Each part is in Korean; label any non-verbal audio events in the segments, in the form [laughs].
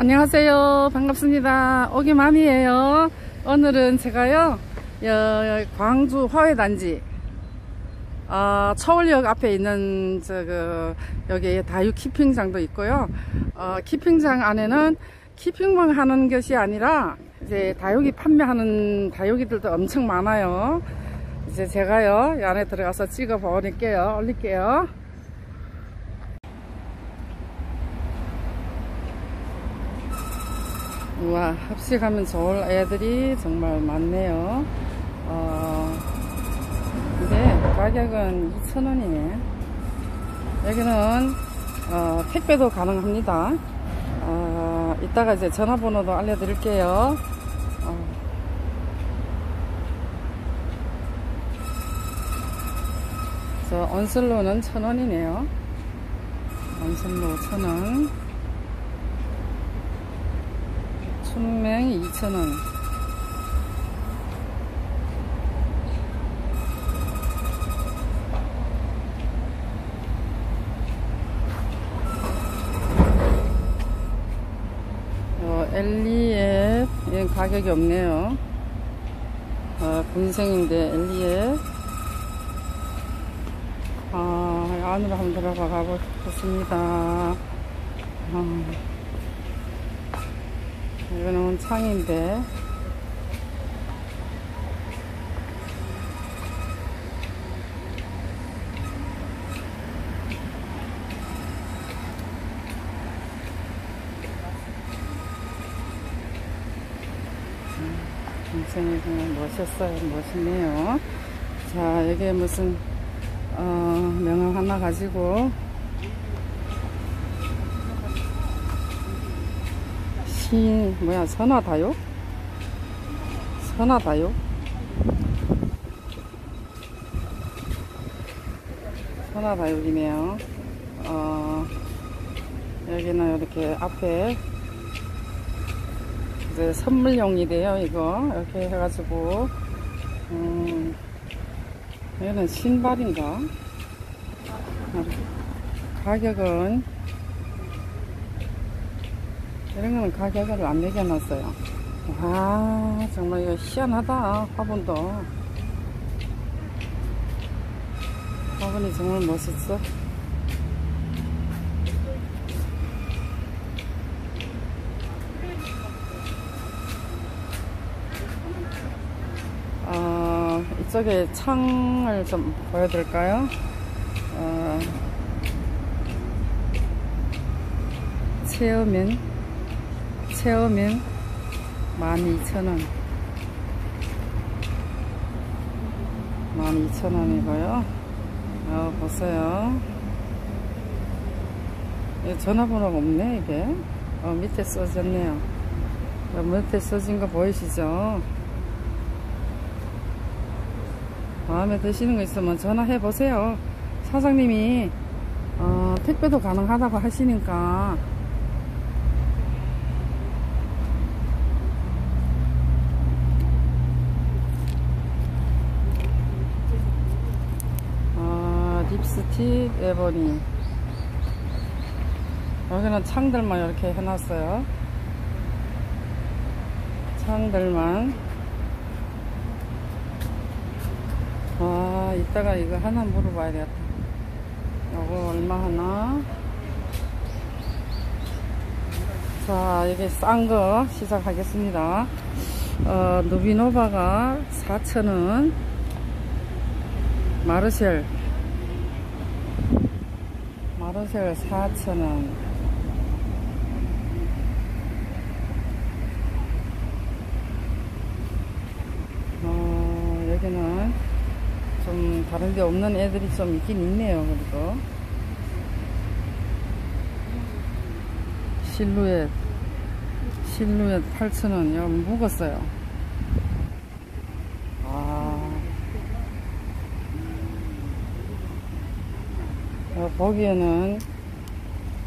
안녕하세요. 반갑습니다. 오기맘이에요. 오늘은 제가요 여, 광주 화훼단지 어, 서울역 앞에 있는 저그 여기 다육 키핑장도 있고요. 어, 키핑장 안에는 키핑만 하는 것이 아니라 이제 다육이 판매하는 다육이들도 엄청 많아요. 이제 제가요 이 안에 들어가서 찍어 보릴게요 올릴게요 우와 합식하면 좋을 애들이 정말 많네요. 어, 근데 가격은 2,000원이네. 여기는 어, 택배도 가능합니다. 어, 이따가 이제 전화번호도 알려드릴게요. 어. 저 언슬로는 1,000원이네요. 언슬로 1,000원 순맹 2,000원. 어, 엘리에 얘 가격이 없네요. 어, 분생인데 엘리에 아, 안으로 한번 들어가 가보겠습니다. 어. 이거는 창인데. 굉장히 그냥 멋있어요. 멋있네요. 자 여기에 무슨 어, 명함 하나 가지고 시 뭐야 선화다요? 선화다요? 선화다육이네요. 어, 여기는 이렇게 앞에 이제 선물용이래요. 이거 이렇게 해가지고 음, 여기는 신발인가? 가격은 이런 거는 가격을 안 매겨놨어요. 아, 정말 이거 희한하다. 화분도. 화분이 정말 멋있어. 어, 이쪽에 창을 좀 보여드릴까요? 어, 체어면 체어면 12,000원. 12,000원이고요. 어, 보세요. 전화번호가 없네 이게. 어, 밑에 써졌네요. 어, 밑에 써진 거 보이시죠? 마음에 드시는 거 있으면 전화해 보세요. 사장님이 어, 택배도 가능하다고 하시니까 립스틱 에버니. 여기는 창들만 이렇게 해놨어요. 창들만. 와 이따가 이거 하나 물어봐야 겠다 요거 얼마 하나? 자 이게 싼 거 시작하겠습니다. 어, 누비노바가 4,000원. 마르셀 마르셀 4,000원. 어, 여기는 좀 다른 데 없는 애들이 좀 있긴 있네요 그래도. 실루엣 실루엣 8,000원. 이거 묵었어요 아 어, 보기에는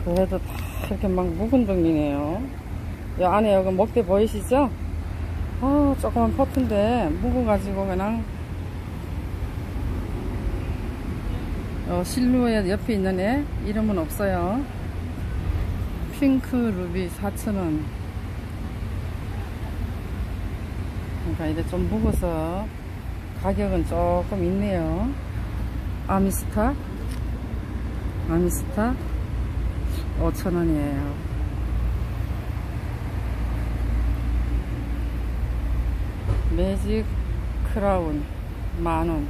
그래도 다 이렇게 막 묵은 동이네요 이 안에 여기 목대 보이시죠? 아 조그만 포트인데 묵어가지고 그냥 어, 실루엣 옆에 있는 애 이름은 없어요 핑크 루비 4,000원. 그러니까 이제 좀 묵어서 가격은 조금 있네요. 아미스타. 아미스타. 5,000원이에요. 매직 크라운. 만원.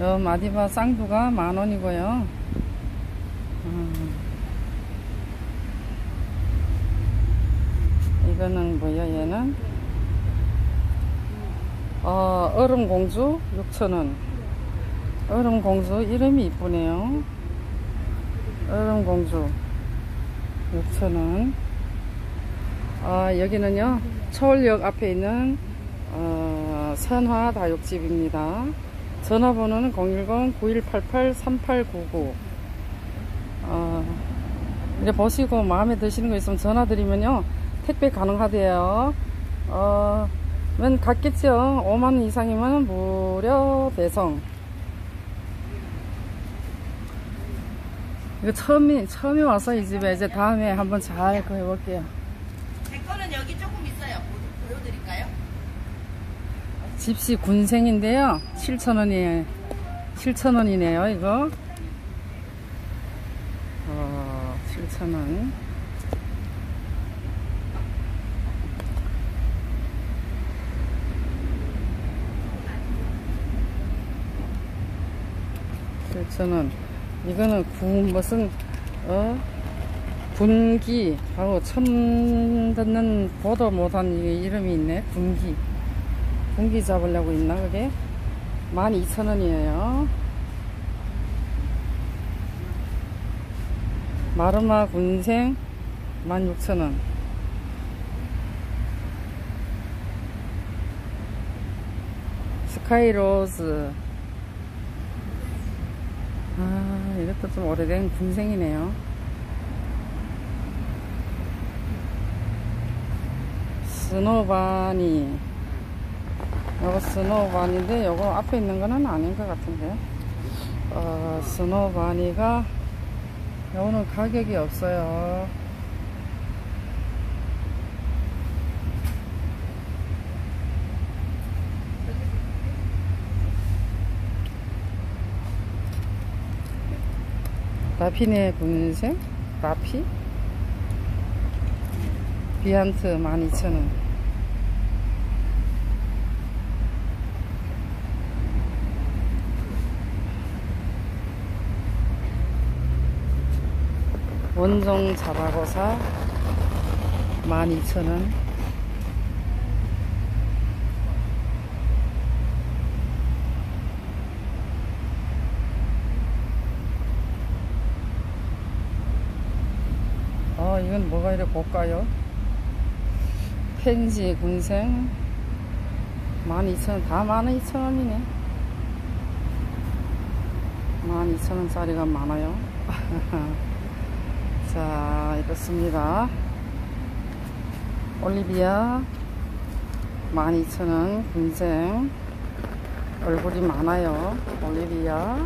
요 마디바 쌍두가 만원이고요. 음. 이거는 뭐야 얘는 어, 얼음공주 6,000원. 얼음공주 이름이 이쁘네요. 얼음공주 6,000원. 아, 여기는요 서울역 앞에 있는 어, 선화 다육집입니다. 전화번호는 010-9188-3899 어, 이제 보시고 마음에 드시는 거 있으면 전화 드리면요 택배 가능하대요. 어, 면 갔겠죠. 5만원 이상이면 무료 배송. 이거 처음이 처음에 와서 이 집에 이제 다음에 한번 잘 해볼게요. 제 거는 여기 조금 있어요. 보- 보여드릴까요? 집시 군생인데요. 7,000원이에요. 7,000원이네요 이거. 어, 7,000원 칠천원 이거는 구 무슨 어? 분기 하고 처음 듣는 보도 못한 이름이 있네. 분기. 분기 잡으려고 있나 그게? 12,000원이에요. 마르마 군생 16,000원. 스카이로즈 아 이것도 좀 오래된 군생이네요. 스노바니 요거 스노바니인데 요거 앞에 있는 거는 아닌 것 같은데. 어, 스노바니가 요거는 가격이 없어요 나피네 군생? 나피? 비안트 12,000원. 원종 자바고사 12,000원 이건 뭐가 이렇게 고가요? 펜지 군생. 12,000원 다 12,000원이네. 12,000원짜리가 많아요. [laughs] 자 이렇습니다. 올리비아 12,000원 군생. 얼굴이 많아요. 올리비아.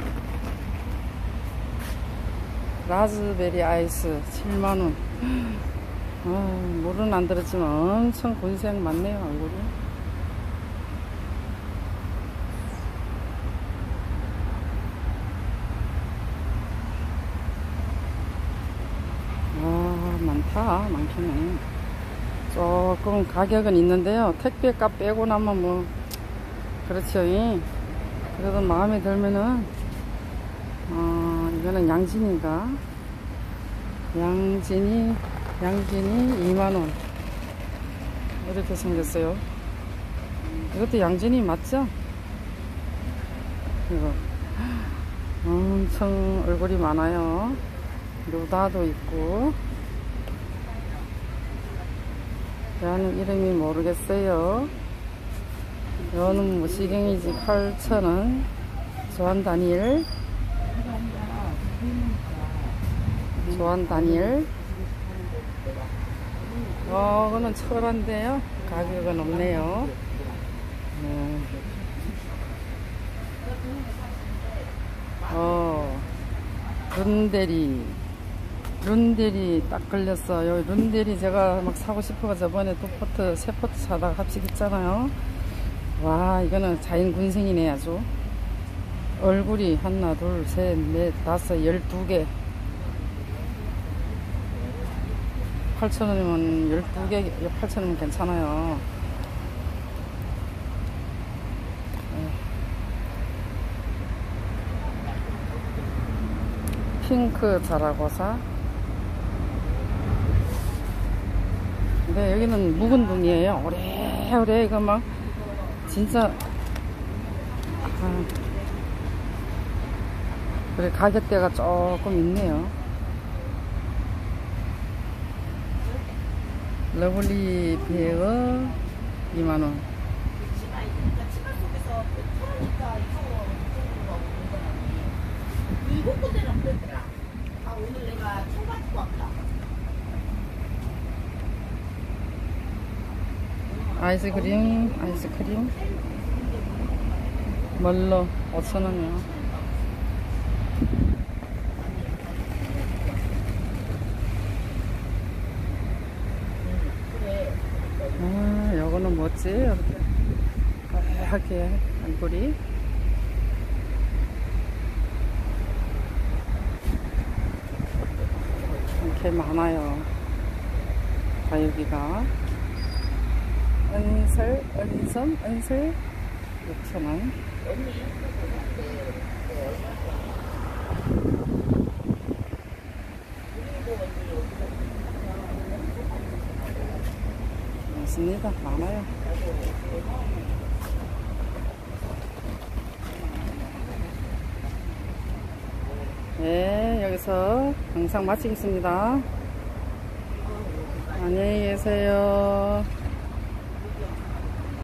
라즈베리 아이스 7만원 아, 물은 안 들었지만 엄청 군생 많네요 얼굴이. 아 많다 많겠네. 조금 가격은 있는데요. 택배값 빼고 나면 뭐 그렇죠 이. 그래도 마음에 들면은 어, 이거는 양진인가 양진이 양진이 2만원. 이렇게 생겼어요. 이것도 양진이 맞죠? 이거. [gasps] 엄청 얼굴이 많아요. 루다도 있고. 얘는 이름이 모르겠어요. 이거는 무시경이지. 8,000원. 조한 다니엘 조한 다니엘 어, 이거는 철환데요 가격은 없네요. 네. 어, 룬데리. 룬데리 딱 걸렸어요. 룬데리 제가 막 사고 싶어가 저번에 두 포트, 세 포트 사다가 합식했잖아요. 와, 이거는 자연 군생이네, 아주. 얼굴이 하나, 둘, 셋, 넷, 다섯, 열두 개. 8,000원이면 12개, 8,000원이면 괜찮아요. 핑크 자라고사. 근데 여기는 묵은둥이에요. 오래오래 이거 막 진짜 아, 그래 가격대가 조금 있네요. 러블리 베어 2만원 치마 입으니까 치마 속에서 털으니까 이쪽으로 이쪽으로 오는 건 아니에요. 일곱 군데는 그랬더라. 아 오늘 내가 총 가지고 왔다. 아이스크림 아이스크림 멀러 5천원이요 아 뭐지? 이렇게 하얗게 얼굴이 이렇게 많아요. 가격이가. 은설, 은선, 은설. 6,000원. 맞습니다. 많아요. 네, 여기서 영상 마치겠습니다. 안녕히 계세요.